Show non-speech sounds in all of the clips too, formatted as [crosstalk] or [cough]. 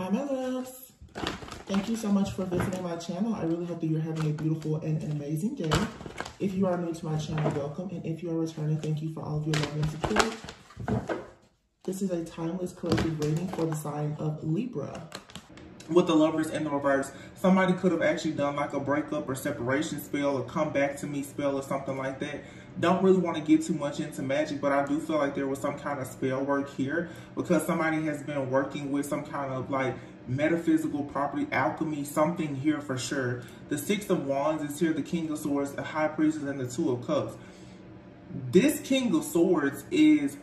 Hi, my loves. Thank you so much for visiting my channel. I really hope that you're having a beautiful and an amazing day. If you are new to my channel, welcome. And if you are returning, thank you for all of your love and support. This is a timeless collective reading for the sign of Libra. With the lovers in the reverse, somebody could have actually done like a breakup or separation spell or come back to me spell or something like that. Don't really want to get too much into magic, but I do feel like there was some kind of spell work here because somebody has been working with some kind of like metaphysical property, alchemy, something here for sure. The Six of Wands is here, the King of Swords, the High Priestess, and the Two of Cups. This King of Swords is,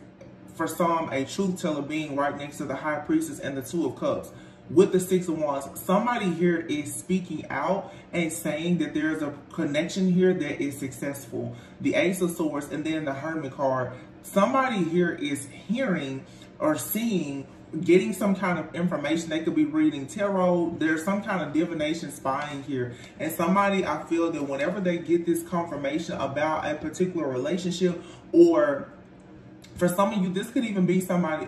for some, a truth teller being right next to the High Priestess and the Two of Cups. With the Six of Wands, somebody here is speaking out and saying that there's a connection here that is successful. The Ace of Swords and then the Hermit card. Somebody here is hearing or seeing getting some kind of information. They could be reading tarot. There's some kind of divination spying here. And somebody, I feel that whenever they get this confirmation about a particular relationship or for some of you, this could even be somebody,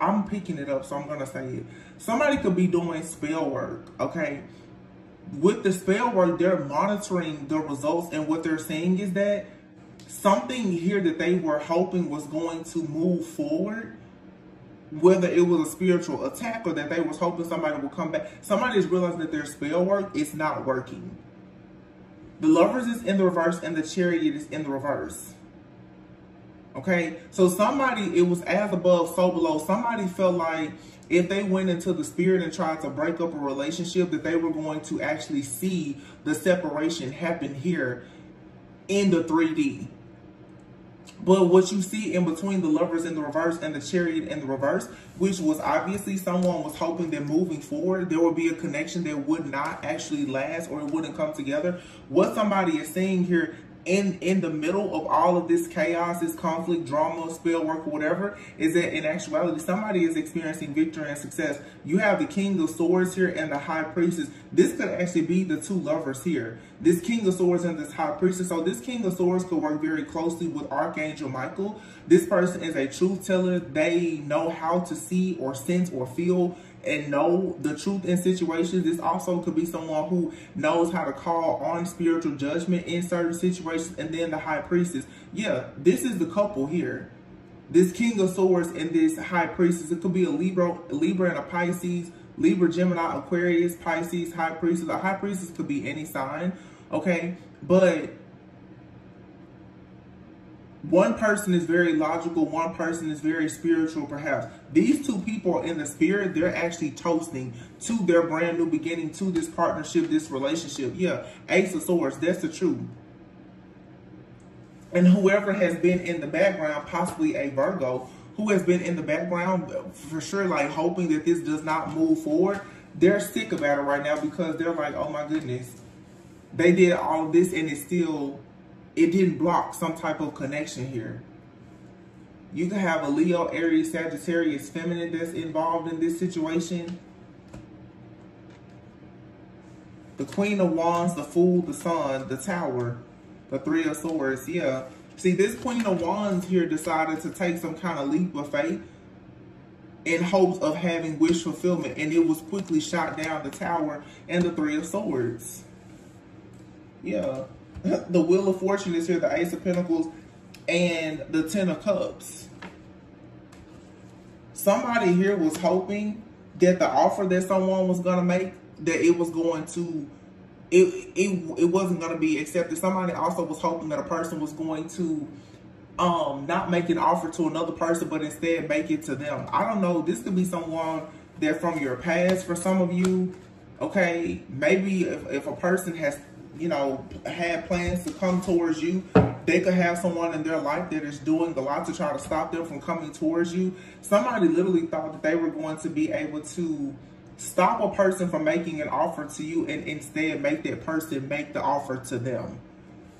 I'm picking it up, so I'm to say it. Somebody could be doing spell work, okay? With the spell work, they're monitoring the results and what they're saying is that something here that they were hoping was going to move forward whether it was a spiritual attack or that they was hoping somebody would come back. Somebody's realizing that their spell work is not working. The lovers is in the reverse and the chariot is in the reverse. Okay, so somebody, it was as above, so below. Somebody felt like if they went into the spirit and tried to break up a relationship, that they were going to actually see the separation happen here in the 3D. But what you see in between the lovers in the reverse and the chariot in the reverse, which was obviously someone was hoping that moving forward, there would be a connection that would not actually last or it wouldn't come together. What somebody is seeing here in in the middle of all of this chaos, this conflict, drama, spell work, or whatever, is that in actuality, somebody is experiencing victory and success. You have the King of Swords here and the High Priestess. This could actually be the two lovers here. This King of Swords and this High Priestess. So this King of Swords could work very closely with Archangel Michael. This person is a truth teller. They know how to see or sense or feel and know the truth in situations. This also could be someone who knows how to call on spiritual judgment in certain situations. And then the high priestess. Yeah, this is the couple here. This king of swords and this high priestess. It could be a Libra, Libra and a Pisces, Libra, Gemini, Aquarius, Pisces, high priestess. A high priestess could be any sign. Okay. But one person is very logical, one person is very spiritual, perhaps. These two people in the spirit, they're actually toasting to their brand new beginning, to this partnership, this relationship. Yeah, Ace of Swords, that's the truth. And whoever has been in the background, possibly a Virgo, who has been in the background for sure, like hoping that this does not move forward, they're sick about it right now because they're like, oh my goodness, they did all this and it's still it didn't block some type of connection here. You could have a Leo, Aries, Sagittarius, feminine that's involved in this situation. The Queen of Wands, the Fool, the Sun, the Tower, the Three of Swords. Yeah. See, this Queen of Wands here decided to take some kind of leap of faith in hopes of having wish fulfillment. And it was quickly shot down the Tower and the Three of Swords. Yeah. [laughs] the Wheel of Fortune is here, the Ace of Pentacles, and the Ten of Cups. Somebody here was hoping that the offer that someone was going to make, that it was going to, it, it, it wasn't going to be accepted. Somebody also was hoping that a person was going to um, not make an offer to another person, but instead make it to them. I don't know. This could be someone that from your past for some of you, okay, maybe if, if a person has you know, had plans to come towards you, they could have someone in their life that is doing a lot to try to stop them from coming towards you. Somebody literally thought that they were going to be able to stop a person from making an offer to you and instead make that person make the offer to them.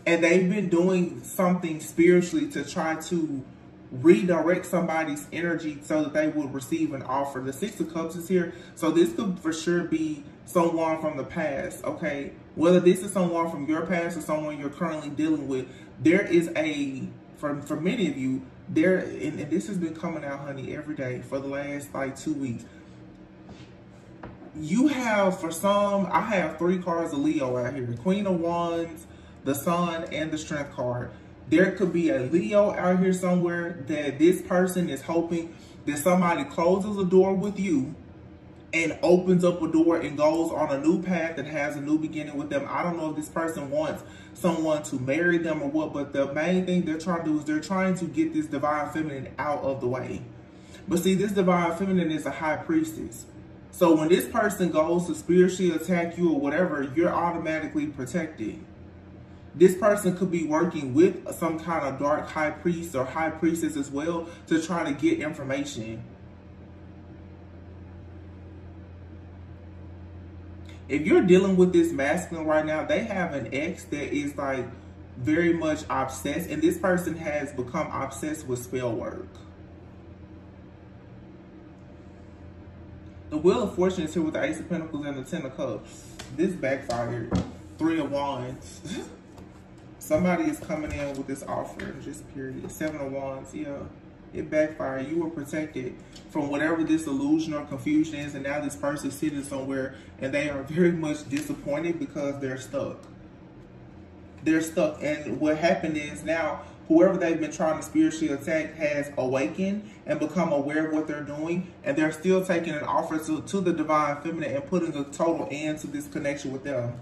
And they've been doing something spiritually to try to redirect somebody's energy so that they will receive an offer. The Six of Cups is here. So this could for sure be someone from the past, okay? Whether this is someone from your past or someone you're currently dealing with, there is a, for, for many of you, there, and, and this has been coming out, honey, every day for the last like two weeks. you have, for some, I have three cards of Leo out here. The Queen of Wands, the Sun, and the Strength card. There could be a Leo out here somewhere that this person is hoping that somebody closes a door with you and opens up a door and goes on a new path and has a new beginning with them. I don't know if this person wants someone to marry them or what, but the main thing they're trying to do is they're trying to get this divine feminine out of the way. But see, this divine feminine is a high priestess. So when this person goes to spiritually attack you or whatever, you're automatically protected. This person could be working with some kind of dark high priest or high priestess as well to try to get information. If you're dealing with this masculine right now, they have an ex that is like very much obsessed and this person has become obsessed with spell work. The Wheel of Fortune is here with the Ace of Pentacles and the Ten of Cups. This backfired. Three of Wands. [laughs] Somebody is coming in with this offer, just period. Seven of Wands, yeah. It backfired. You were protected from whatever this illusion or confusion is, and now this person is sitting somewhere and they are [laughs] very much disappointed because they're stuck. They're stuck. And what happened is now whoever they've been trying to spiritually attack has awakened and become aware of what they're doing, and they're still taking an offer to, to the divine feminine and putting a total end to this connection with them.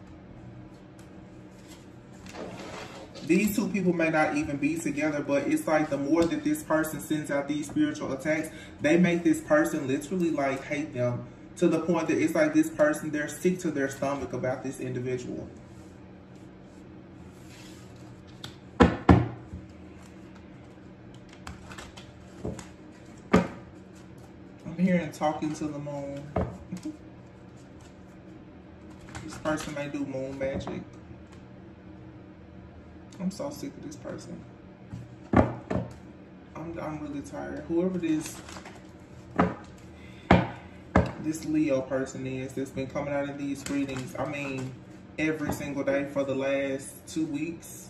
These two people may not even be together, but it's like the more that this person sends out these spiritual attacks, they make this person literally like hate them to the point that it's like this person, they're sick to their stomach about this individual. I'm hearing talking to the moon. [laughs] this person may do moon magic. I'm so sick of this person. I'm, I'm really tired. Whoever this this Leo person is that's been coming out of these readings, I mean, every single day for the last two weeks.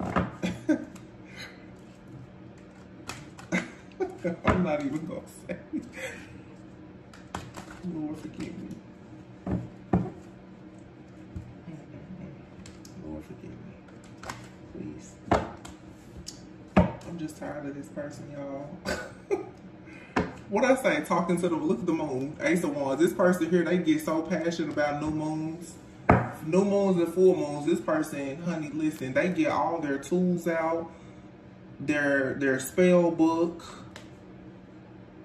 [laughs] I'm not even gonna say. Lord forgive me. Lord forgive me. Please. I'm tired of this person, y'all. [laughs] what I say, talking to the look at the moon, Ace of Wands. This person here, they get so passionate about new moons. New moons and full moons. This person, honey, listen, they get all their tools out, their their spell book,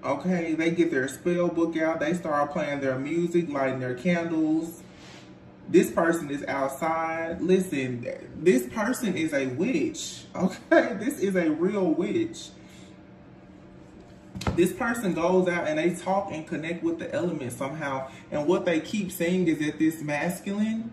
Okay, they get their spell book out. They start playing their music, lighting their candles. This person is outside. Listen, this person is a witch. [laughs] Okay, this is a real witch. This person goes out and they talk and connect with the elements somehow. And what they keep saying is that this masculine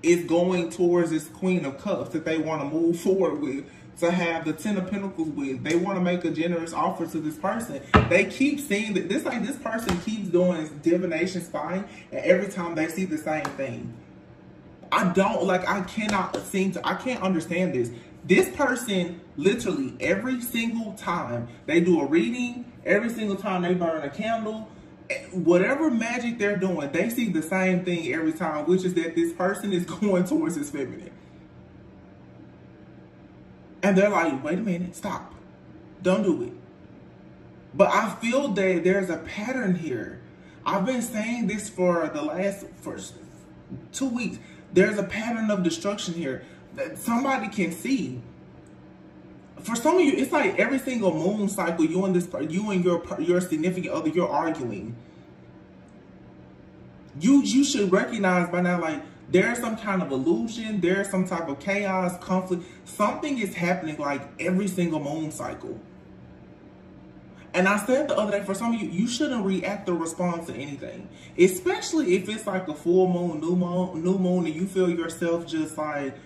is going towards this queen of cups that they want to move [laughs] forward with to have the Ten of Pentacles with. They want to make a generous offer to this person. They keep seeing that this like this person keeps doing divination spying, and every time they see the same thing. I don't like I cannot seem to I can't understand this. This person literally every single time they do a reading, every single time they burn a candle, eh, whatever magic they're doing, they see the same thing every time, which is that this person is [laughs] going towards his feminine. And they're like, wait a minute, stop. Don't do it. But I feel that there's a pattern here. I've been saying this for the last for two weeks. There's a pattern of destruction here that somebody can see. For some of you, it's like every single moon cycle, you and this, you and your your significant other, you're arguing. You you should recognize by now, like there's some kind of illusion, there's some type of chaos, conflict. Something is happening like every single moon cycle. And I said the other day, for some of you, you shouldn't react or respond to anything. Especially if it's like a full moon, new moon, new moon, and you feel yourself just like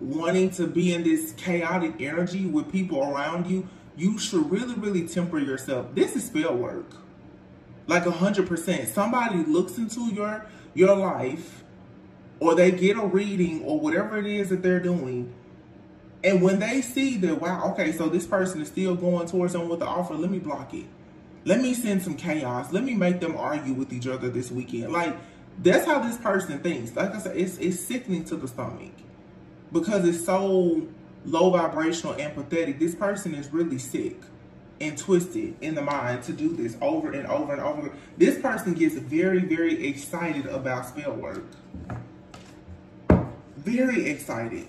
wanting to be in this chaotic energy with people around you. You should really, really temper yourself. This is spell work. Like a hundred percent. Somebody looks into your your life or they get a reading or whatever it is that they're doing. And when they see that, wow, okay, so this person is still going towards them with the offer, let me block it. Let me send some chaos. Let me make them argue with each other this weekend. Like, that's how this person thinks. Like I said, it's, it's sickening to the stomach because it's so low vibrational and pathetic. This person is really sick and twisted in the mind to do this over and over and over. This person gets very, very excited about spell work. Very excited.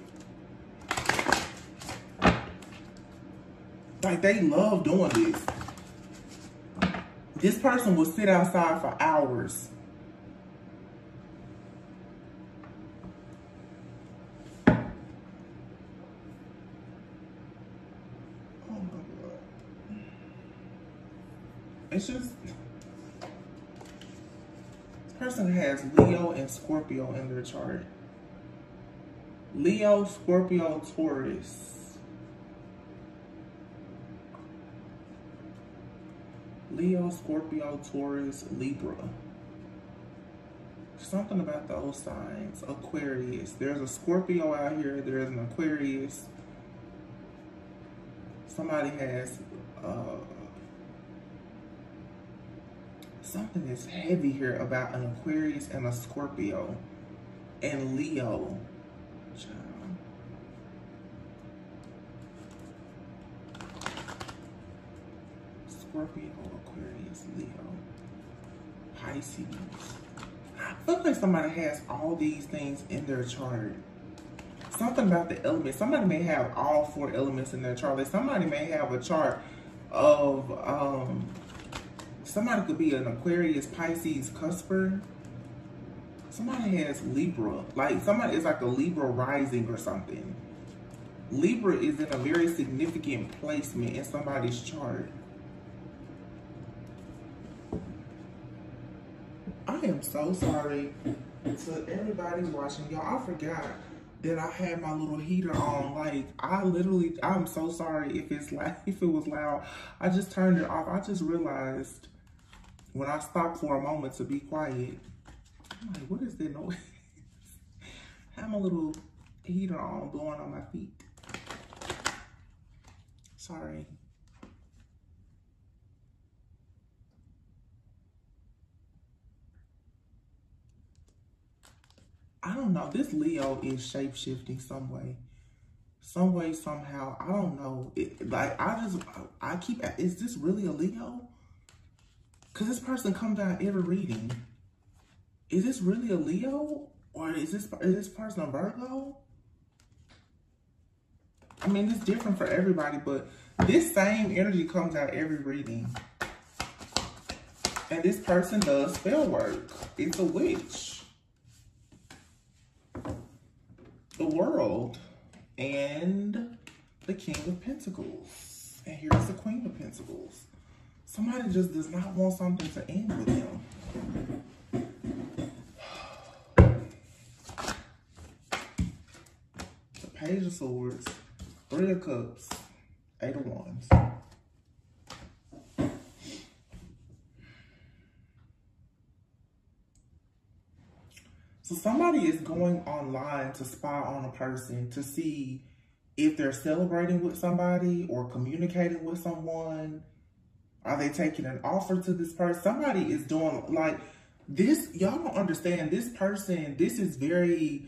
Like they love doing this. This person will sit outside for hours Oh my God. It's just this person has Leo and Scorpio in their chart. Leo, Scorpio, Taurus. Leo, Scorpio, Taurus, Libra. Something about those signs. Aquarius. There's a Scorpio out here. There's an Aquarius. Somebody has uh, something is heavy here about an Aquarius and a Scorpio and Leo. Scorpio, Pisces. I feel like somebody has all these things in their chart. Something about the elements. Somebody may have all four elements in their chart. Like somebody may have a chart of um, somebody could be an Aquarius, Pisces, Cusper. Somebody has Libra. Like somebody is like a Libra rising or something. Libra is in a very significant placement in somebody's chart. I am so sorry to everybody watching. Y'all, I forgot that I had my little heater on. Like, I literally, I'm so sorry if it's [laughs] like, if it was loud. I just turned it off. I just realized when I stopped for a moment to be quiet, I'm like, what is that noise? [laughs] I have my little heater on, blowing on my feet. Sorry. I don't know. This Leo is shape-shifting some way. Some way, somehow. I don't know. It, like, I just, I keep, is this really a Leo? Because this person comes out every reading. Is this really a Leo? Or is this is this person a Virgo? I mean, it's different for everybody, but this same energy comes out every reading. And this person does spell work. It's a witch. The world. And the King of Pentacles. And here's the Queen of Pentacles. Somebody just does not want something to end with them. The Page of Swords, Three of Cups, Eight of Wands. So somebody is going online to spy on a person to see if they're celebrating with somebody or communicating with someone are they taking an offer to this person? Somebody is doing like this. Y'all don't understand. This person, this is very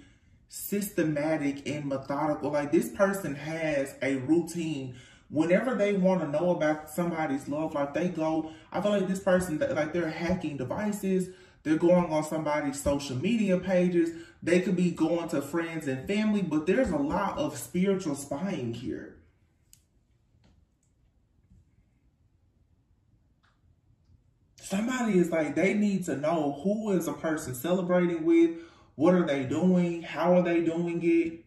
systematic and methodical. Like this person has a routine. Whenever they want to know about somebody's love life, they go, I feel like this person, like they're hacking devices. They're going on somebody's social media pages. They could be going to friends and family, but there's a lot of spiritual spying here. somebody is like, they need to know who is a person celebrating with, what are they doing, how are they doing it.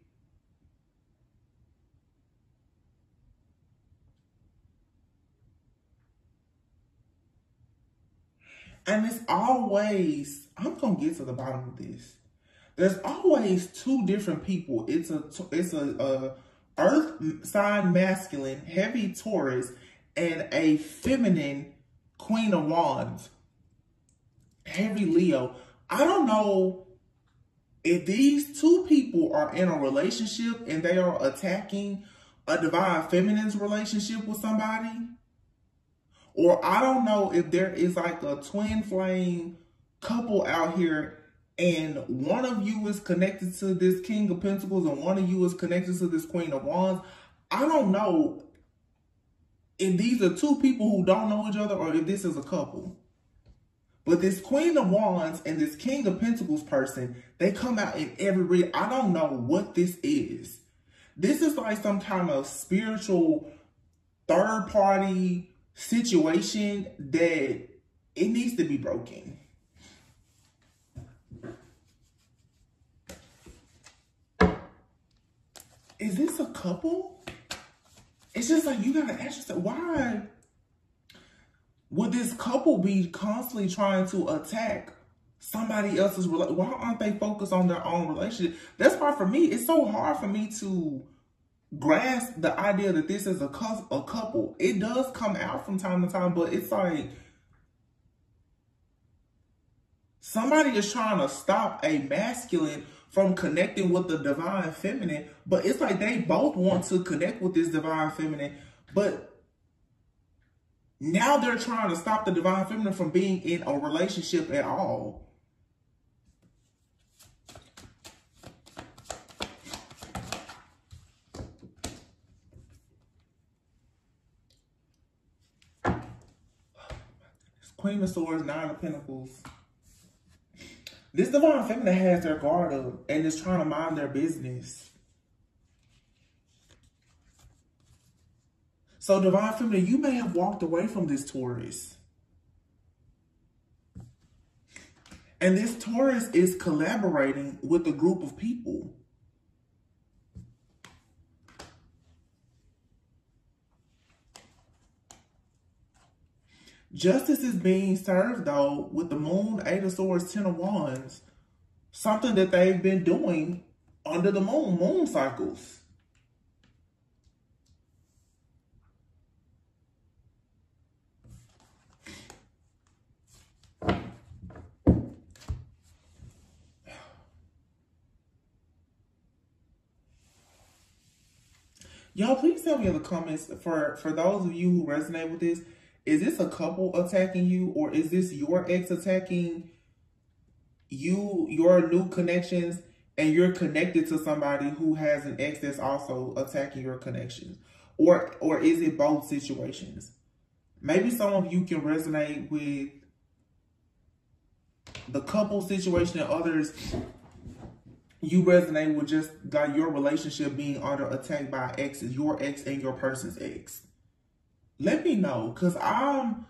And it's always, I'm going to get to the bottom of this. There's always two different people. It's a, it's a, a earth sign masculine, heavy Taurus, and a feminine Queen of Wands, Heavy Leo. I don't know if these two people are in a relationship and they are attacking a divine feminine's relationship with somebody, Or I don't know if there is like a twin flame couple out here and one of you is connected to this King of Pentacles and one of you is connected to this Queen of Wands. I don't know if these are two people who don't know each other or if this is a couple. But this Queen of Wands and this King of Pentacles person, they come out in every read. I don't know what this is. This is like some kind of spiritual third party situation that it needs to be broken. Is this a couple? It's just like you gotta ask yourself, why would this couple be constantly trying to attack somebody else's relationship? Why aren't they focused on their own relationship? That's why for me, it's so hard for me to grasp the idea that this is a, a couple. It does come out from time to time, but it's like somebody is trying to stop a masculine from connecting with the divine feminine, but it's like they both want to connect with this divine feminine, but now they're trying to stop the divine feminine from being in a relationship at all. Queen of Swords, Nine of Pentacles. This divine feminine has their guard up and is trying to mind their business. So divine feminine, you may have walked away from this Taurus. And this Taurus is collaborating with a group of people. Justice is being served, though, with the moon, eight of swords, ten of wands. Something that they've been doing under the moon, moon cycles. Y'all, please tell me in the comments, for, for those of you who resonate with this, is this a couple attacking you or is this your ex attacking you, your new connections, and you're connected to somebody who has an ex that's also attacking your connections? Or, or is it both situations? Maybe some of you can resonate with the couple situation and others you resonate with just like your relationship being under attack by exes, your ex and your person's ex let me know because I'm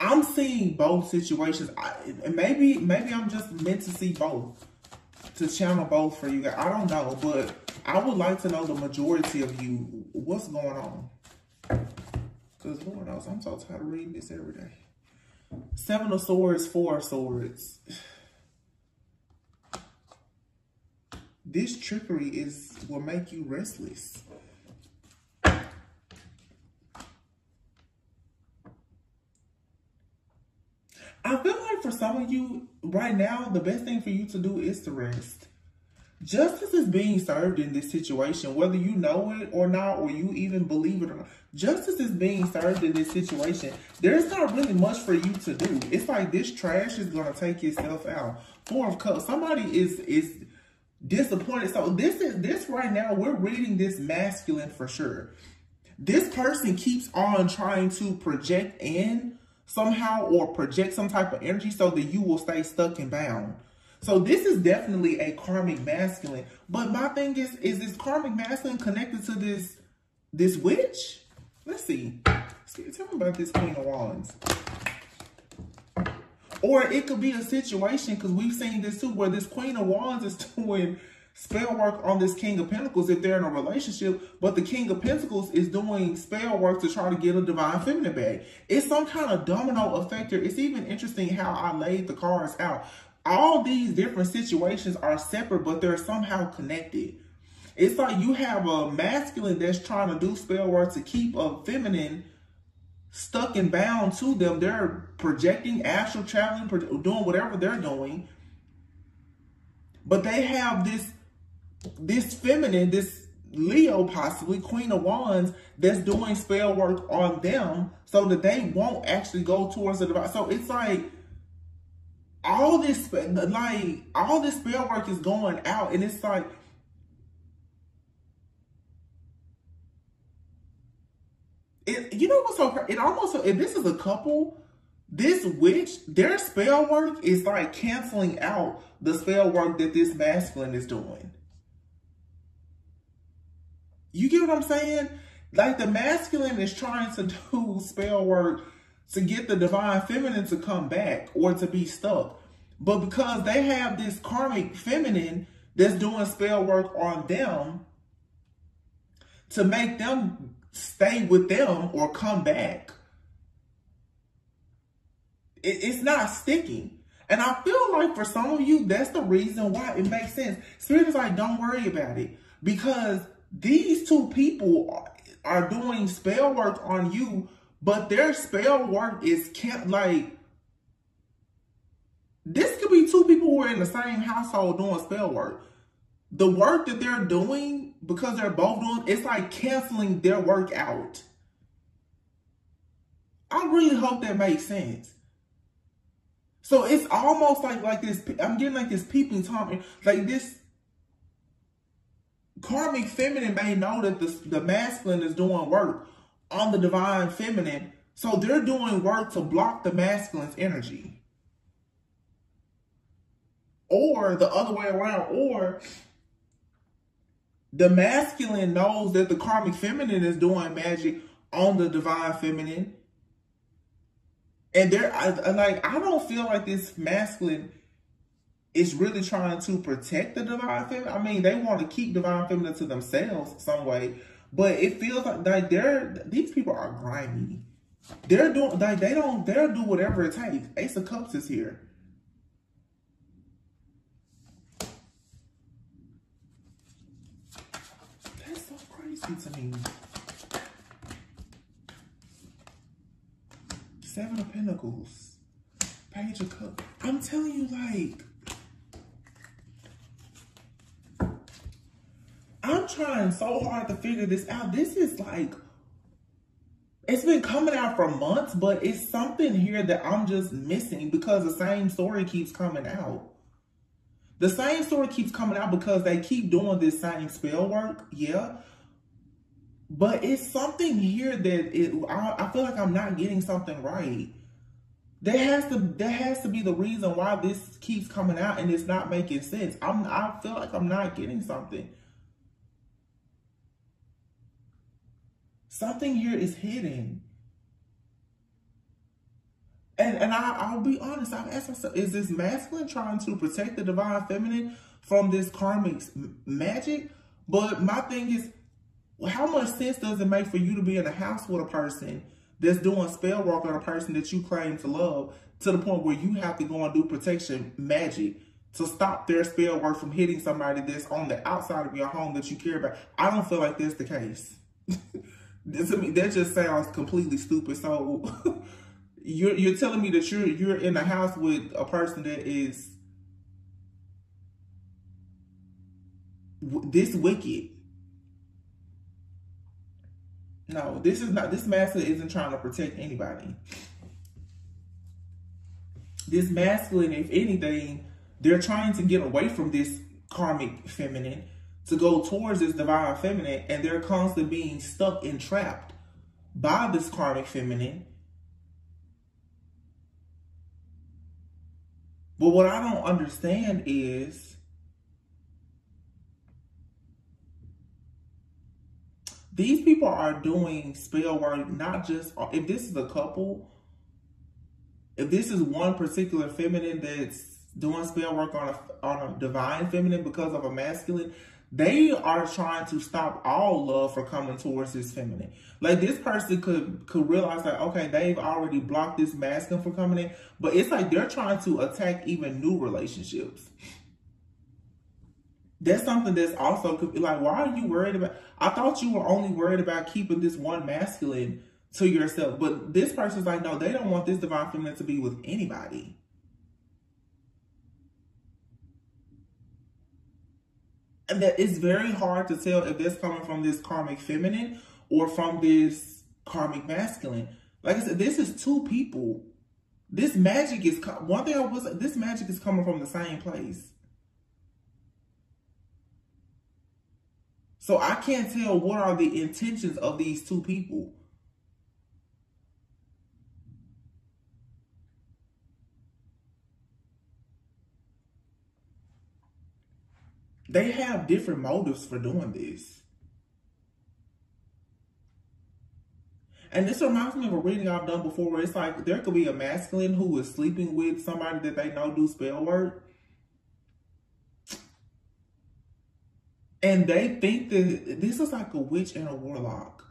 I'm seeing both situations. I, maybe maybe I'm just meant to see both to channel both for you guys. I don't know, but I would like to know the majority of you what's going on. Because Lord knows, I'm so tired of reading this every day. Seven of Swords, Four of Swords. [sighs] This trickery is will make you restless. I feel like for some of you right now, the best thing for you to do is to rest. Justice is being served in this situation, whether you know it or not, or you even believe it or not. Justice is being served in this situation. There's not really much for you to do. It's like this trash is going to take itself out. Four of Cups. Somebody is is disappointed. So this is this right now. We're reading this masculine for sure. This person keeps on trying to project in somehow or project some type of energy so that you will stay stuck and bound. So this is definitely a karmic masculine. But my thing is, is this karmic masculine connected to this this witch? Let's see. see tell me about this Queen of Wands. Or it could be a situation, because we've seen this too, where this Queen of Wands is [laughs] doing spell work on this King of Pentacles if they're in a relationship, but the King of Pentacles is doing spell work to try to get a divine feminine back. It's some kind of domino effect here. It's even interesting how I laid the cards out. All these different situations are separate, but they're somehow connected. It's like you have a masculine that's trying to do spell work to keep a feminine stuck and bound to them. They're projecting, astral traveling, doing whatever they're doing. But they have this this feminine, this Leo, possibly Queen of Wands, that's doing spell work on them so that they won't actually go towards the divine. So it's like all this, like all this spell work is going out, and it's like. It, you know what's so it almost if this is a couple this witch, their spell work is like canceling out the spell work that this masculine is doing. You get what I'm saying? Like the masculine is trying to [laughs] do spell work to get the divine feminine to come back or to be stuck. But because they have this karmic feminine that's doing spell work on them to make them stay with them or come back, it, it's not sticking. And I feel like for some of you, that's the reason why it makes sense. Spirit is like, don't worry about it. Because these two people are doing spell work on you, but their spell work is can't like this could be two people who are in the same household doing spell work. The work that they're doing, because they're both doing, it's like canceling their work out. I really hope that makes sense. So it's almost like like this. I'm getting like this peeping tom, like this karmic feminine may know that the the masculine is doing work on the divine feminine, so they're doing work to block the masculine's energy, or the other way around, or the masculine knows that the karmic feminine is doing magic on the divine feminine. And there, I, like, I don't feel like this masculine is really trying to protect the divine feminine. I mean, they want to keep divine feminine to themselves some way, but it feels like, they're these people are grimy. They're doing like they don't they'll do whatever it takes. Ace of Cups is here. That's so crazy to me. Seven of Pentacles. Page of Cups. I'm telling you, like, I'm trying so hard to figure this out. This is like, it's been coming out for months, but it's something here that I'm just missing because the same story keeps coming out. The same story keeps coming out because they keep doing this same spell work, yeah. But it's something here that it, I, I feel like I'm not getting something right. There has to there has to be the reason why this keeps coming out and it's not making sense. I'm I feel like I'm not getting something. Something here is hidden. And and I, I'll be honest, I've asked myself, is this masculine trying to protect the divine feminine from this karmic magic? But my thing is, how much sense does it make for you to be in a house with a person that's doing spell work on a person that you claim to love to the point where you have to go and do protection magic to stop their spell work from hitting somebody that's on the outside of your home that you care about? I don't feel like that's the case. [laughs] that just sounds completely stupid. So [laughs] you're you're telling me that you're you're in a house with a person that is this wicked no, this is not, this masculine isn't trying to protect anybody. This masculine, if anything, they're trying to get away from this karmic feminine to go towards this divine feminine, and they're constantly being stuck and trapped by this karmic feminine. But what I don't understand is These people are doing spell work, not just, if this is a couple, if this is one particular feminine that's doing spell work on a, on a divine feminine because of a masculine, they are trying to stop all love for coming towards this feminine. Like this person could could realize that okay, they've already blocked this masculine from coming in, but it's like they're trying to attack even new relationships that's something that's also could be like, why are you worried about? I thought you were only worried about keeping this one masculine to yourself, but this person's like, no, they don't want this divine feminine to be with anybody. That it's very hard to tell if this coming from this karmic feminine or from this karmic masculine. Like I said, this is two people. This magic is one thing I was. This magic is coming from the same place. So I can't tell what are the intentions of these two people. They have different motives for doing this. And this reminds me of a reading I've done before where it's like there could be a masculine who is sleeping with somebody that they know do spell work. And they think that this is like a witch and a warlock.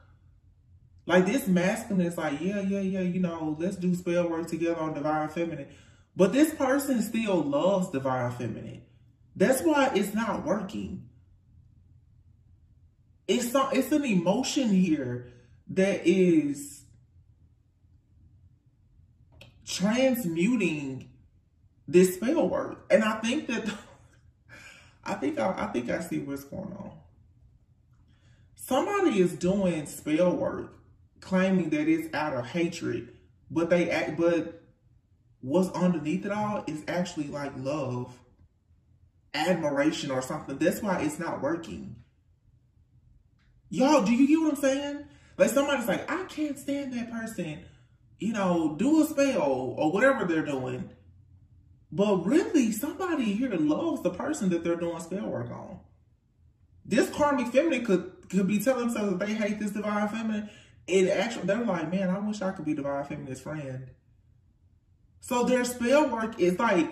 Like this masculine is like, yeah, yeah, yeah, you know, let's do spell work together on divine feminine. But this person still loves divine feminine. That's why it's not working. It's not, it's an emotion here that is transmuting this spell work. And I think that [laughs] I think I, I think I see what's going on. Somebody is doing spell work, claiming that it's out of hatred, but they act, but what's underneath it all is actually like love, admiration, or something. That's why it's not working. Y'all, do you get what I'm saying? Like somebody's like, I can't stand that person. You know, do a spell or whatever they're doing. But really, somebody here loves the person that they're doing spell work on. This karmic feminine could could be telling themselves that they hate this divine feminine. And actually, they're like, man, I wish I could be divine feminine's friend. So their spell work is like,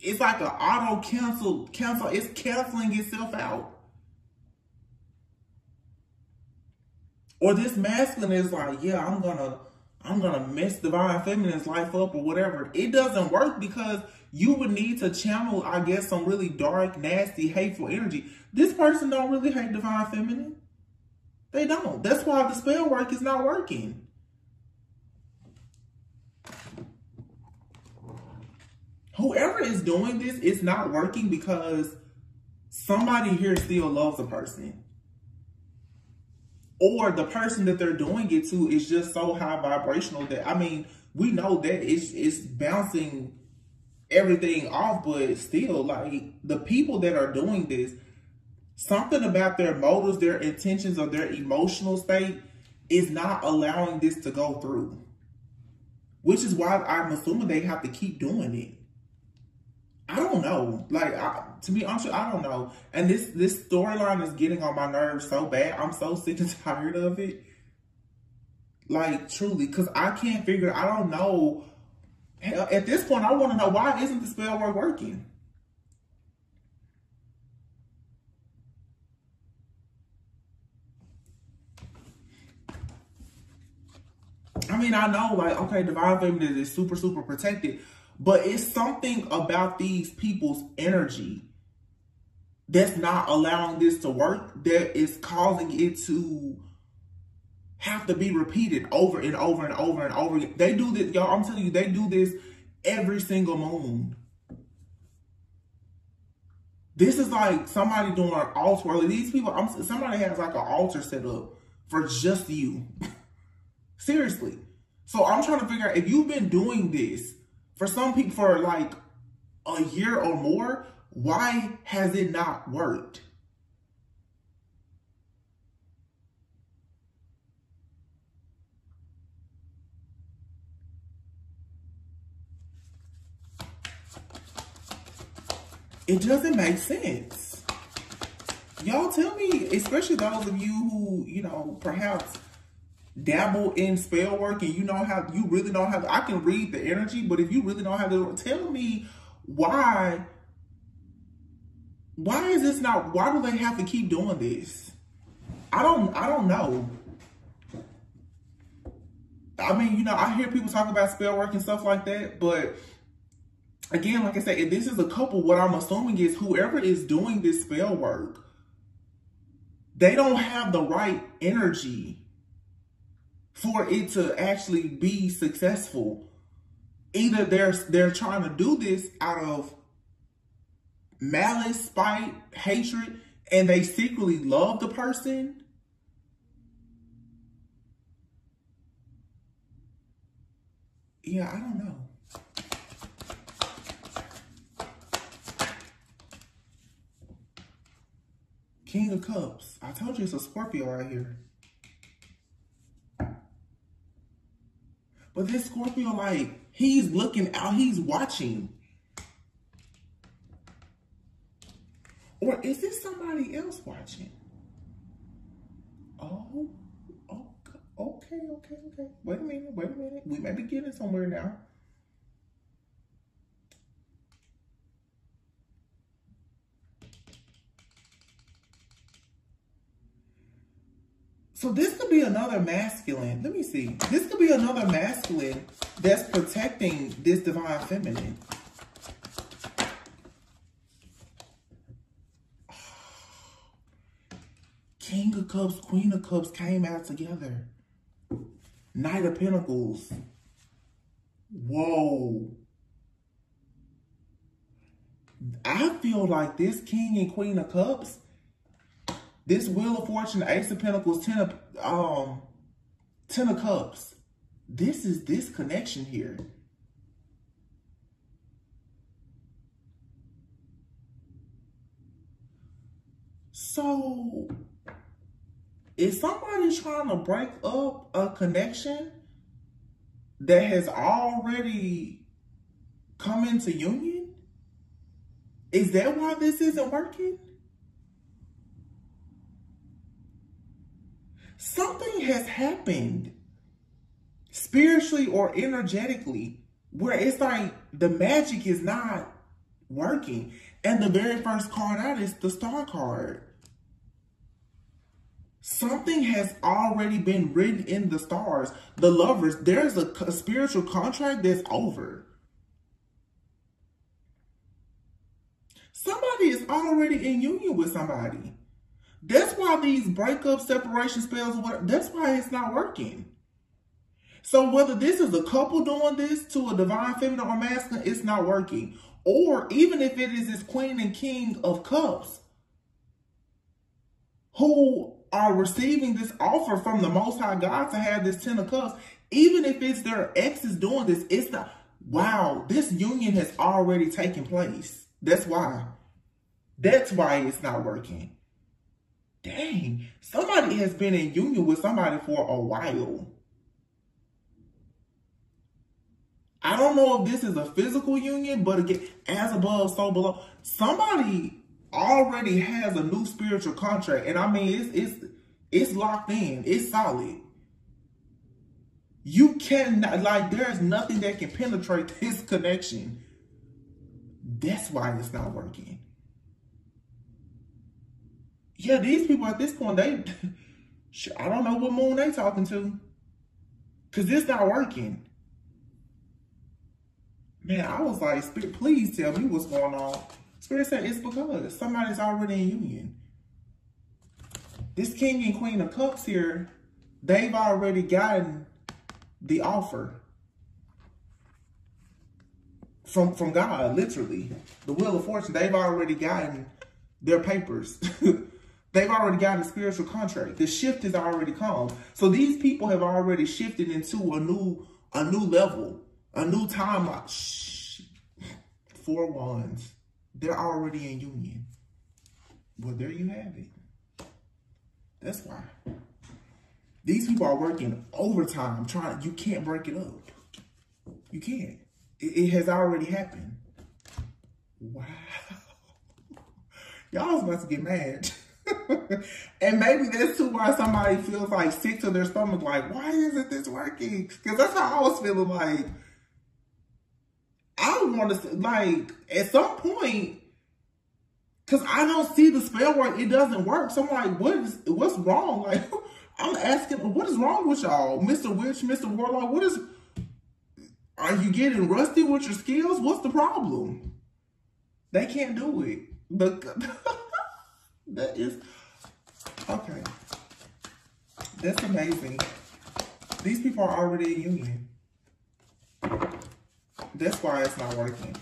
it's like an auto cancel, cancel. It's canceling itself out. Or this masculine is like, yeah, I'm gonna, I'm gonna mess divine feminine's life up or whatever. It doesn't work because you would need to channel, I guess, some really dark, nasty, hateful energy. This person don't really hate divine feminine. They don't. That's why the spell work is not working. Whoever is doing this, it's not working because somebody here still loves a person. Or the person that they're doing it to is just so high vibrational that, I mean, we know that it's, it's bouncing everything off, but still, like the people that are doing this, something about their motives, their intentions, or their emotional state is not allowing this to go through. Which is why I'm assuming they have to keep doing it. I don't know. Like, I, to be honest, I don't know. And this this storyline is getting on my nerves so bad. I'm so sick and [laughs] tired of it. Like, truly, because I can't figure. I don't know uh, at this point, I want to know why isn't the spell work working? I mean, I know, like, okay, divine feminine is super, super protected, but it's something about these people's energy that's not allowing this to work that is causing it to have to be repeated over and over and over and over again. They do this, y'all, I'm telling you, they do this every single moon. This is like somebody doing an altar. These people, I'm, somebody has like an altar set up for just you. [laughs] Seriously. So I'm trying to figure out if you've been doing this for some people for like a year or more, why has it not worked? It doesn't make sense. Y'all tell me, especially those of you who, you know, perhaps dabble in spell work and you know how, you really don't have, I can read the energy, but if you really don't have to, tell me why, why is this not, why do they have to keep doing this? I don't, I don't know. I mean, you know, I hear people talk about spell work and stuff like that, but again, like I said, if this is a couple, what I'm assuming is whoever is doing this spell work, they don't have the right energy for it to actually be successful. Either they're they're trying to do this out of malice, spite, hatred, and they secretly love the person, yeah, I don't know. King of Cups. I told you it's a Scorpio right here. But this Scorpio, like, he's looking out, he's watching. Or is this somebody else watching? Oh, okay, okay, okay, okay. Wait a minute, wait a minute. We may be getting somewhere now. So this could be another masculine. Let me see. This could be another masculine that's protecting this divine feminine. [sighs] King of Cups, Queen of Cups came out together. Knight of Pentacles. Whoa. I feel like this King and Queen of Cups this Wheel of Fortune, Ace of Pentacles, Ten of, um, Ten of Cups. This is this connection here. So, is somebody trying to break up a connection that has already come into union? Is that why this isn't working? Something has happened spiritually or energetically where it's like the magic is not working. And the very first card out is the star card. Something has already been written in the stars. The lovers, there's a, a spiritual contract that's over. Somebody is already in union with somebody. That's why these breakup separation spells, that's why it's not working. So whether this is a couple doing this to a divine feminine or masculine, it's not working. Or even if it is this queen and king of cups who are receiving this offer from the most high God to have this ten of cups, even if it's their exes doing this, it's not, wow, this union has already taken place. That's why. That's why it's not working dang, somebody has been in union with somebody for a while. I don't know if this is a physical union, but again, as above, so below. Somebody already has a new spiritual contract, and I mean, it's it's it's locked in, it's solid. You cannot like there's nothing that can penetrate this connection. That's why it's not working yeah, these people at this point, they, [laughs] I don't know what moon they talking to. Because this not working. Man, I was like, Spirit, please tell me what's going on. Spirit said it's because somebody's already in union. This King and Queen of Cups here, they've already gotten the offer from from God, literally. The Wheel of Fortune, they've already gotten their papers. [laughs] They've already gotten a spiritual contract. The shift has already come. So these people have already shifted into a new, a new level, a new time. Shh. Four wands. They're already in union. Well, there you have it. That's why. These people are working overtime, trying, you can't break it up. You can't. It, it has already happened. Wow. [laughs] Y'all was about to get mad. [laughs] [laughs] and maybe that's too why somebody feels like sick to their stomach, like, why isn't this working? Because that's how I was feeling like, I want to, like, at some point, because I don't see the spell work, it doesn't work. So I'm like, what is, what's wrong? [laughs] Like, I'm asking, what is wrong with y'all? Mr. Witch, Mr. Warlock, what is, are you getting rusty with your skills? What's the problem? They can't do it. The, [laughs] That is, okay. That's amazing. These people are already in union. That's why it's not working.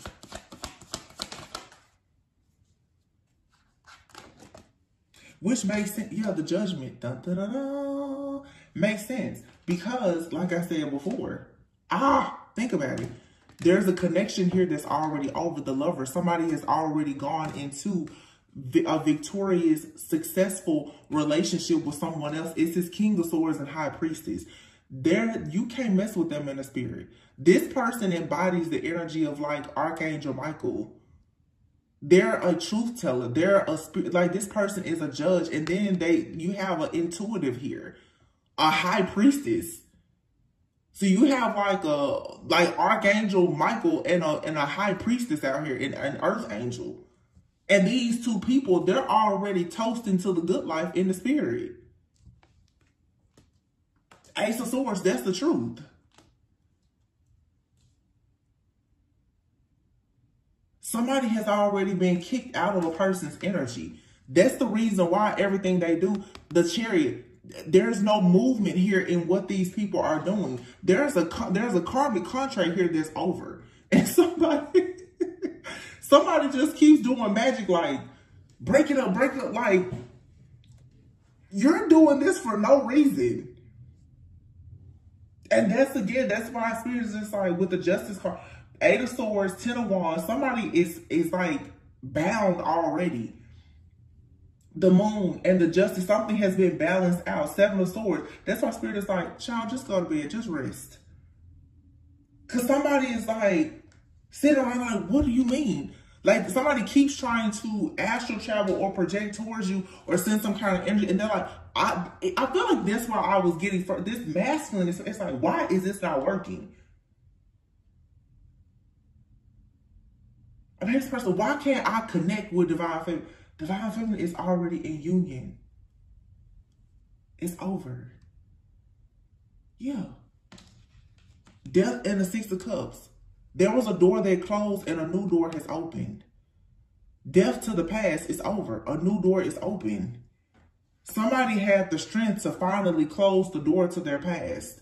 which makes sense. Yeah, the judgment. Dun, dun, dun, dun, makes sense. Because, like I said before, ah, think about it. There's a connection here that's already over the lover. Somebody has already gone into a victorious, successful relationship with someone else. It's his king of swords and high priestess. There, you can't mess with them in the spirit. This person embodies the energy of like Archangel Michael. They're a truth teller. They're a spirit. Like this person is a judge, and then they you have an intuitive here, a high priestess. So you have like a like Archangel Michael and a and a high priestess out here, and an earth angel. And these two people, they're already toasting to the good life in the spirit. Ace of Swords, that's the truth. Somebody has already been kicked out of a person's energy. That's the reason why everything they do, the chariot, there's no movement here in what these people are doing. There's a there's a karmic contract here that's over. [laughs] And somebody somebody just keeps doing magic like break it up, break it up like you're doing this for no reason. And that's again, that's why spirit is just like with the justice card, eight of swords, ten of wands, somebody is is like bound already. The moon and the justice, something has been balanced out. Seven of swords. That's why spirit is like, child, just go to bed, just rest. Cause somebody is like sitting around like, what do you mean? Like somebody keeps trying to astral travel or project towards you or send some kind of energy, and they're like, I I feel like that's why I was getting for this masculine. It's, it's like, why is this not working? I mean, this person, why can't I connect with divine feminine? Divine feminine is already in union. It's over. Yeah. Death and the Six of Cups. There was a door that closed and a new door has opened. Death to the past is over. A new door is open. Somebody had the strength to finally close the door to their past.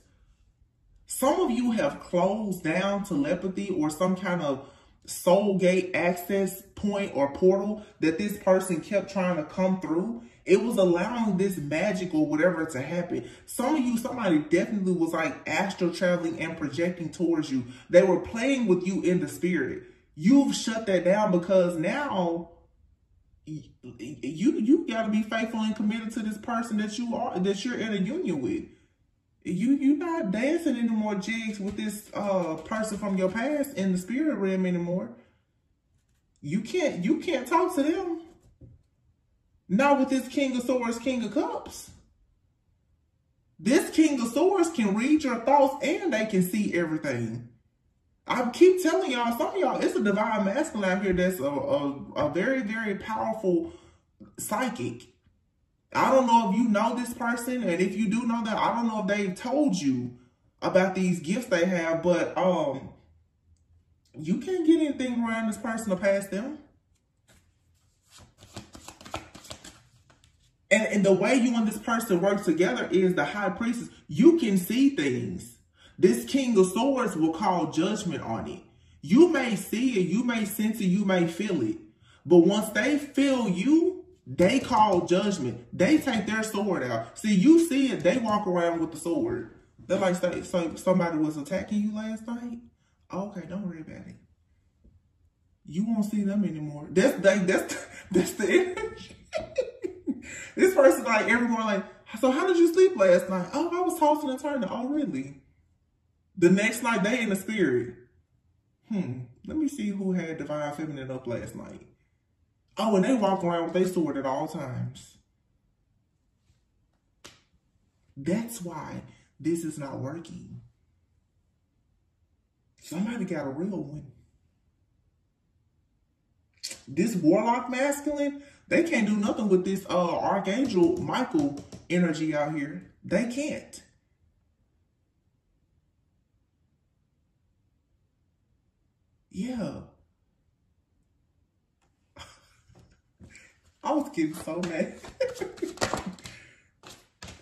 Some of you have closed down telepathy or some kind of soul gate access point or portal that this person kept trying to come through. It was allowing this magic or whatever to happen. Some of you, somebody definitely was like astral traveling and projecting towards you. They were playing with you in the spirit. You've shut that down because now you you got to be faithful and committed to this person that you are that you're in a union with. You you're not dancing any more jigs with this uh person from your past in the spirit realm anymore. You can't you can't talk to them. Not with this King of Swords, King of Cups. This King of Swords can read your thoughts and they can see everything. I keep telling y'all, some of y'all, it's a divine masculine out here that's a, a, a very, very powerful psychic. I don't know if you know this person, and if you do know that, I don't know if they've told you about these gifts they have, but um, you can't get anything around this person to pass them. And, and the way you and this person work together is the high priestess. You can see things. This King of Swords will call judgment on it. You may see it, you may sense it, you may feel it. But once they feel you, they call judgment. They take their sword out. See, you see it, they walk around with the sword. They're like, say, so somebody was attacking you last night? Okay, don't worry about it. You won't see them anymore. That's like that's [laughs] that's the energy. [laughs] this person like everyone like, so how did you sleep last night? Oh, I was tossing and turning. Oh, really? The next night, they in the spirit. Hmm, let me see who had Divine Feminine up last night. Oh, and they walk around with their sword at all times. That's why this is not working. Somebody got a real one. This warlock masculine, they can't do nothing with this uh Archangel Michael energy out here. They can't. Yeah. [laughs] I was getting so mad. [laughs]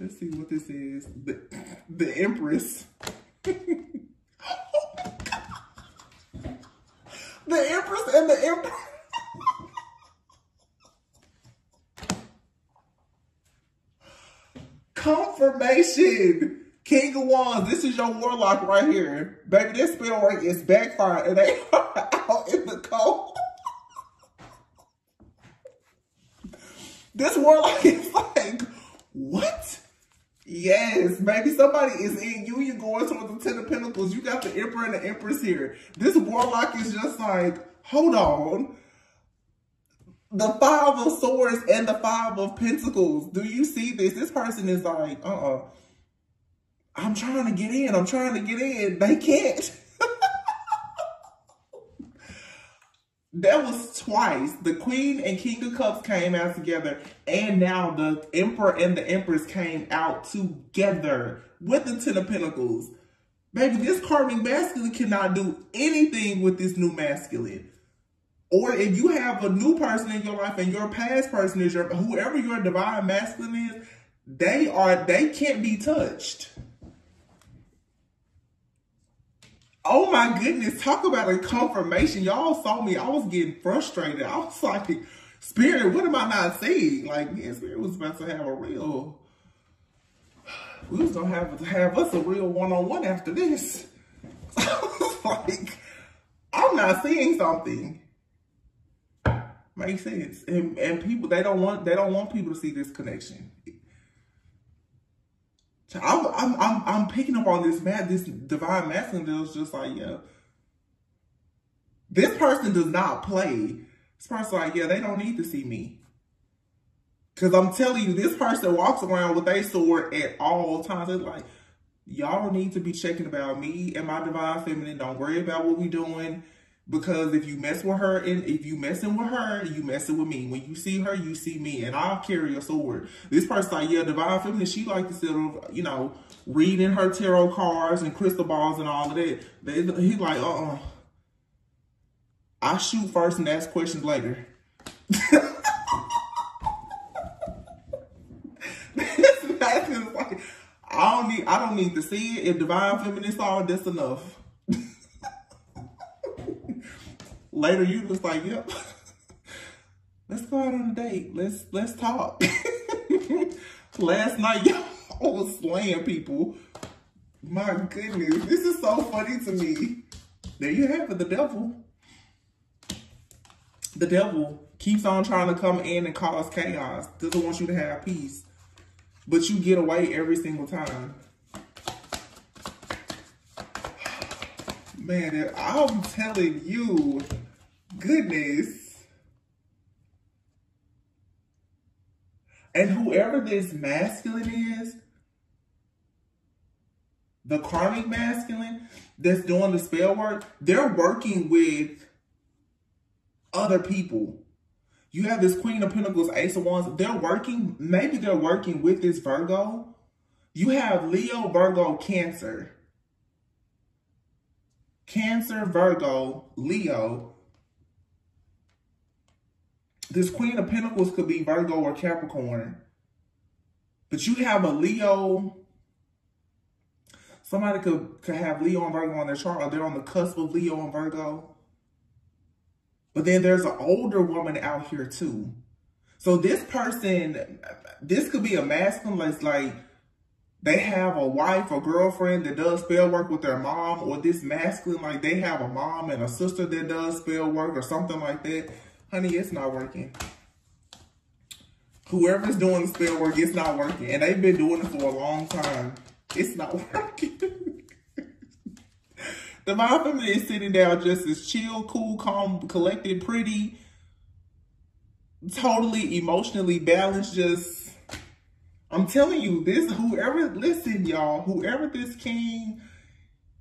Let's see what this is. The, [clears throat] the Empress. [laughs] the Empress and the Emperor. Confirmation. King of Wands, this is your warlock right here. Baby, this spell work is backfired and they [laughs] are out in the cold. this warlock [laughs] is like, what? Yes, maybe somebody is in you. You're going towards the Ten of Pentacles. You got the Emperor and the Empress here. This warlock is just like, hold on. The Five of Swords and the Five of Pentacles. Do you see this? This person is like, uh-uh. I'm trying to get in. I'm trying to get in. They can't. [laughs] that was twice. The Queen and King of Cups came out together. And now the Emperor and the Empress came out together with the Ten of Pentacles. Baby, this karmic masculine cannot do anything with this new masculine. Or if you have a new person in your life and your past person is your, whoever your divine masculine is, they are, they can't be touched. Oh my goodness, talk about a confirmation. Y'all saw me. I was getting frustrated. I was like, Spirit, what am I not seeing? Like, yeah, Spirit was about to have a real, we was to have, to have us a real one-on-one -on -one after this. [laughs] like, I'm not seeing something. Makes sense. And, and people, they don't want, they don't want people to see this connection. I'm, I'm, I'm, I'm picking up on this man, this divine masculine that was just like, yeah, this person does not play. This person like, yeah, they don't need to see me. Cause I'm telling you, this person walks around with a sword at all times. It's like, y'all don't need to be checking about me and my divine feminine. Don't worry about what we doing. Because if you mess with her and if you messing with her, you messing with me. When you see her, you see me, and I'll carry a sword. This person like, yeah, divine feminine, she like to sit, you know, reading her tarot cards and crystal balls and all of that. They, he like, uh-uh. I shoot first and ask questions later. [laughs] like, I don't need I don't need to see it. If divine feminine saw it, that's enough. Later you was like, yep, [laughs] let's go out on a date. Let's let's talk. [laughs] Last night [laughs] y'all was slaying people. My goodness, this is so funny to me. There you have it, the devil. The devil keeps on trying to come in and cause chaos. Doesn't want you to have peace. But you get away every single time. [sighs] Man, I'm telling you, goodness. And whoever this masculine is, the karmic masculine that's doing the spell work, they're working with other people. You have this Queen of Pentacles, Ace of Wands. They're working, maybe they're working with this Virgo. You have Leo, Virgo, Cancer. Cancer, Virgo, Leo. This Queen of Pentacles could be Virgo or Capricorn. But you have a Leo. Somebody could, could have Leo and Virgo on their chart or they're on the cusp of Leo and Virgo. But then there's an older woman out here too. So this person, this could be a masculine like, they have a wife or girlfriend that does spell work with their mom or this masculine, like they have a mom and a sister that does spell work or something like that. Honey, it's not working. Whoever's doing the spell work, it's not working. And they've been doing it for a long time. It's not [laughs] working. the Divine Feminine is sitting down just as chill, cool, calm, collected, pretty, totally emotionally balanced, just I'm telling you, this whoever listen, y'all, whoever this king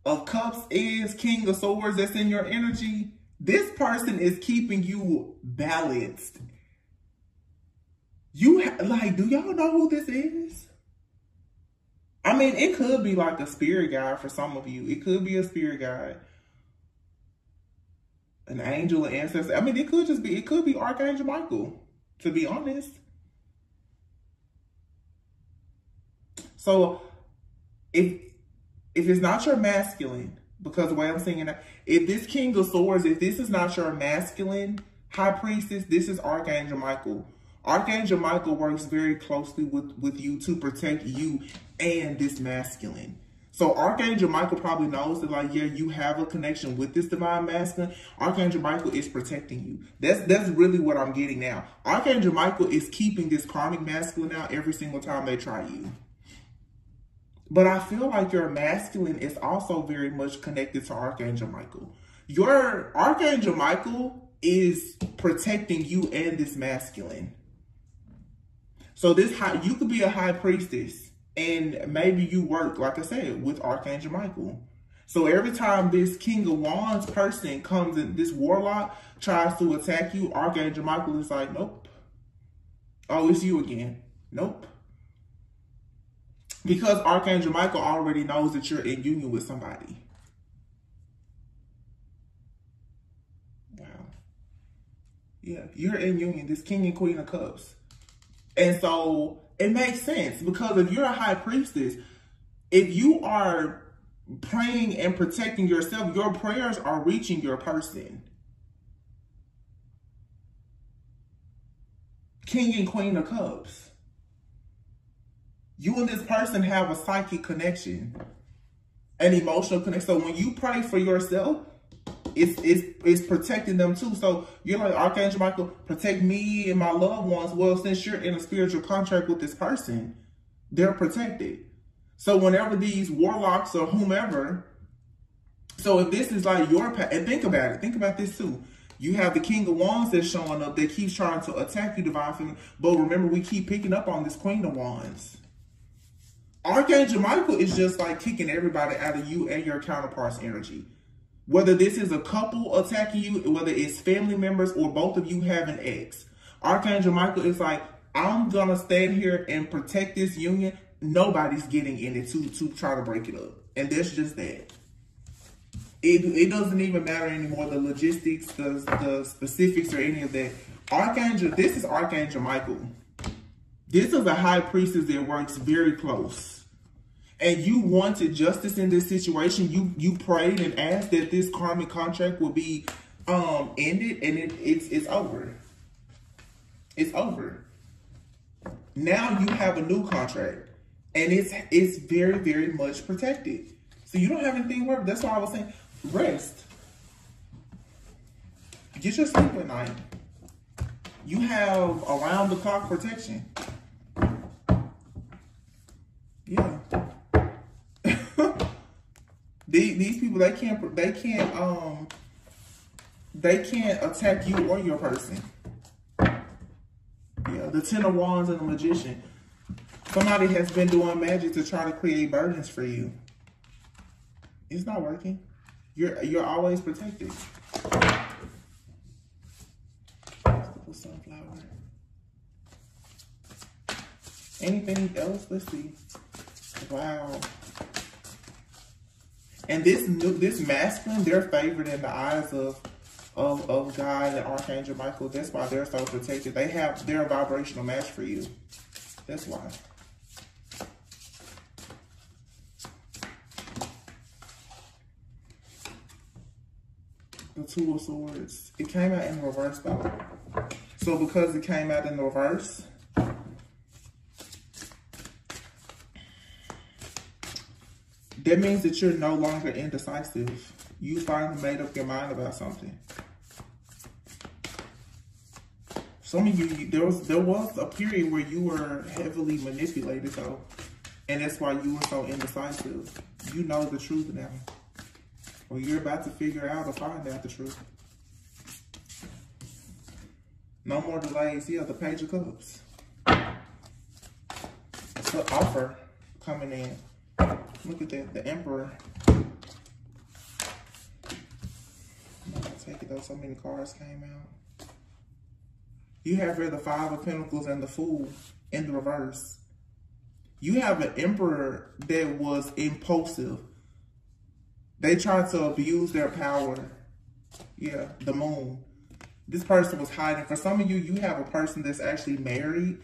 of cups is, king of swords that's in your energy, this person is keeping you balanced. You like, do y'all know who this is? I mean, it could be like a spirit guide for some of you. It could be a spirit guide. An angel, an ancestor. I mean, it could just be, it could be Archangel Michael, to be honest. So if if it's not your masculine, because the way I'm saying it, if this King of Swords, if this is not your masculine high priestess, this is Archangel Michael. Archangel Michael works very closely with, with you to protect you and this masculine. So Archangel Michael probably knows that like, yeah, you have a connection with this divine masculine. Archangel Michael is protecting you. That's that's really what I'm getting now. Archangel Michael is keeping this karmic masculine out every single time they try you. But I feel like your masculine is also very much connected to Archangel Michael. Your Archangel Michael is protecting you and this masculine. So this high, you could be a high priestess and maybe you work, like I said, with Archangel Michael. So every time this King of Wands person comes in, this warlock tries to attack you, Archangel Michael is like, nope. Oh, it's you again. Nope. Because Archangel Michael already knows that you're in union with somebody. Wow. Yeah, you're in union, this King and Queen of Cups. And so it makes sense because if you're a high priestess, if you are praying and protecting yourself, your prayers are reaching your person. King and Queen of Cups. You and this person have a psychic connection, an emotional connection. So when you pray for yourself, it's it's it's protecting them too. So you're like Archangel Michael, protect me and my loved ones. Well, since you're in a spiritual contract with this person, they're protected. So whenever these warlocks or whomever, so if this is like your path, and think about it, think about this too. You have the King of Wands that's showing up that keeps trying to attack you, Divine Feminine. But remember, we keep picking up on this Queen of Wands. Archangel Michael is just like kicking everybody out of you and your counterpart's energy. Whether this is a couple attacking you, whether it's family members or both of you have an ex. Archangel Michael is like, I'm going to stand here and protect this union. Nobody's getting in it to, to try to break it up. And that's just that. It, it doesn't even matter anymore, the logistics, the, the specifics, or any of that. Archangel, this is Archangel Michael. This is a high priestess that works very close and you wanted justice in this situation, you you prayed and asked that this karmic contract will be um ended and it, it's it's over. It's over. Now you have a new contract and it's it's very, very much protected. So you don't have anything work. That's why I was saying rest. Get your sleep at night. You have around the clock protection. Yeah. [laughs] These, these people, they can't, they can't, um, they can't attack you or your person. Yeah, the Ten of Wands and the Magician. Somebody has been doing magic to try to create burdens for you. It's not working. You're you're always protected. Sunflower. Anything else? Let's see. Wow. And this new, this masculine, they're favored in the eyes of, of, of God and Archangel Michael. That's why they're so protected. They have, they're a vibrational match for you. That's why. The Two of Swords. It came out in reverse though. So because it came out in reverse, that means that you're no longer indecisive. You finally made up your mind about something. Some of you, there was there was a period where you were heavily manipulated though. And that's why you were so indecisive. You know the truth now. Or you're about to figure out or find out the truth. No more delays. Yeah, the Page of Cups. The offer coming in. Look at that, the Emperor. take it though, so many cards came out. You have here the Five of Pentacles and the Fool in the reverse. You have an Emperor that was impulsive. They tried to abuse their power. Yeah, the Moon. This person was hiding. For some of you, you have a person that's actually married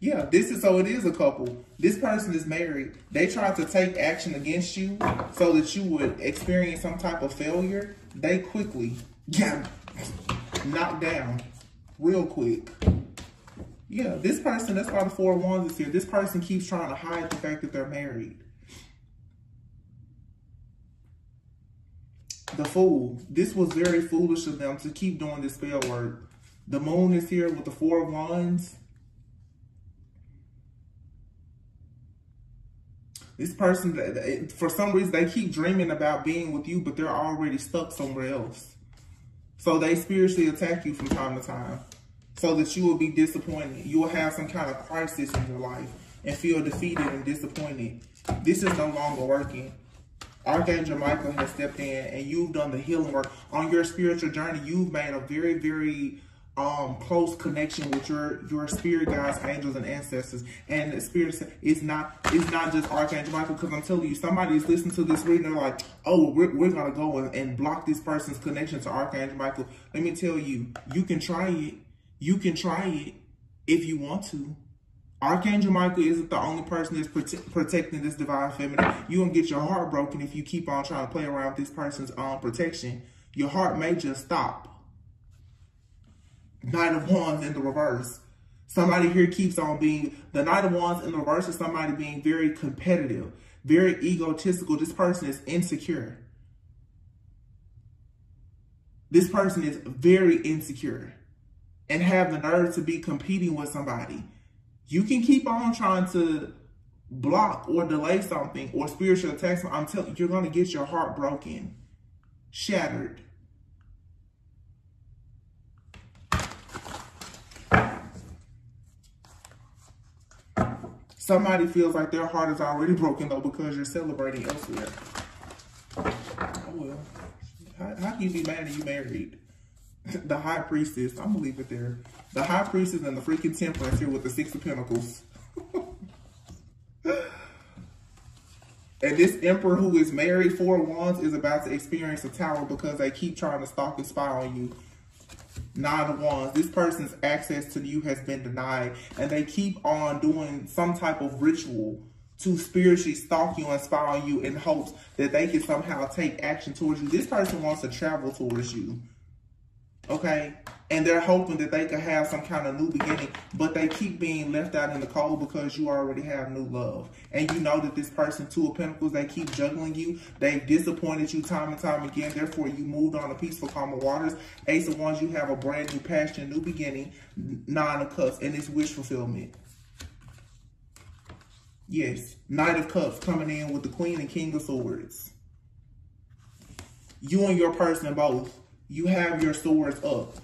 yeah, this is so it is a couple. This person is married. They tried to take action against you so that you would experience some type of failure. They quickly got knocked down real quick. Yeah, this person, that's why the Four of Wands is here. This person keeps trying to hide the fact that they're married. The Fool. This was very foolish of them to keep doing this spell work. The Moon is here with the Four of Wands. This person, for some reason, they keep dreaming about being with you, but they're already stuck somewhere else. So they spiritually attack you from time to time so that you will be disappointed. You will have some kind of crisis in your life and feel defeated and disappointed. This is no longer working. Archangel Michael has stepped in and you've done the healing work. On your spiritual journey, you've made a very, very um, close connection with your your spirit guides, angels, and ancestors. And the spirit is not it's not just Archangel Michael, because I'm telling you, somebody's listening to this reading, they're like, oh, we're, we're gonna go and, and block this person's connection to Archangel Michael. Let me tell you, you can try it you can try it if you want to. Archangel Michael isn't the only person that's prote protecting this divine feminine. You're going to get your heart broken if you keep on trying to play around with this person's um, protection. Your heart may just stop. Knight of Wands in the reverse. Somebody here keeps on being, the Knight of Wands in the reverse is somebody being very competitive, very egotistical. This person is insecure. This person is very insecure and have the nerve to be competing with somebody. You can keep on trying to block or delay something or spiritual attacks. I'm telling you, you're going to get your heart broken, shattered. Somebody feels like their heart is already broken though because you're celebrating elsewhere. Oh well. How, how can you be mad at you married? [laughs] the high priestess. I'm gonna leave it there. The high priestess and the freaking temperance here with the six of pentacles. [laughs] and this emperor who is married, four wands, is about to experience a tower because they keep trying to stalk and spy on you. Nine of Wands, this person's access to you has been denied and they keep on doing some type of ritual to spiritually stalk you and spy on you in hopes that they can somehow take action towards you. This person wants to travel towards you okay? And they're hoping that they could have some kind of new beginning, but they keep being left out in the cold because you already have new love. And you know that this person, Two of Pentacles, they keep juggling you. They've disappointed you time and time again. Therefore, you moved on to peaceful, calmer waters. Ace of Wands, you have a brand new passion, new beginning. Nine of Cups, and it's wish fulfillment. Yes, Knight of Cups coming in with the Queen and King of Swords. You and your person both you have your swords up.